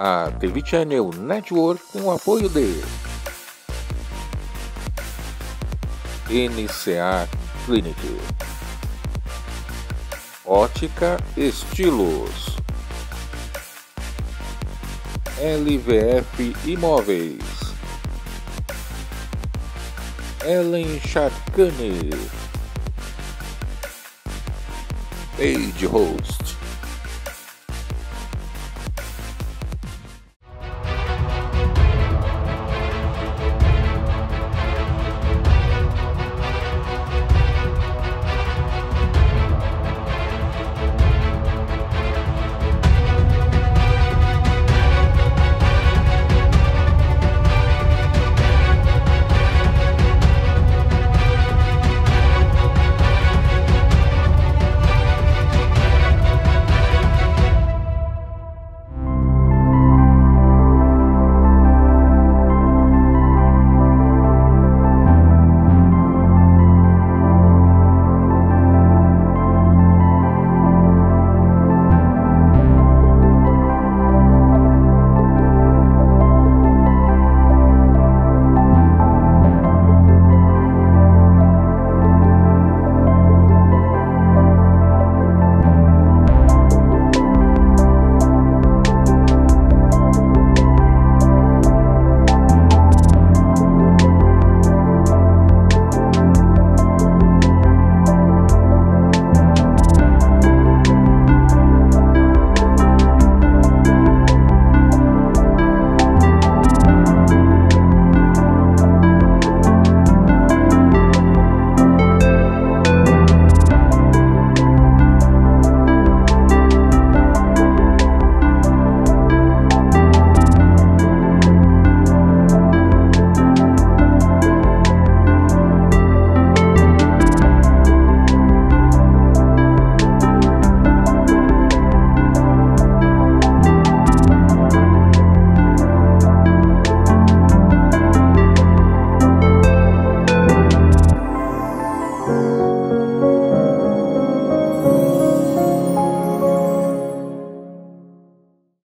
A TV Channel Network com o apoio de NCA Clinic. Ótica Estilos. LVF Imóveis. Ellen Charcane, Page Host.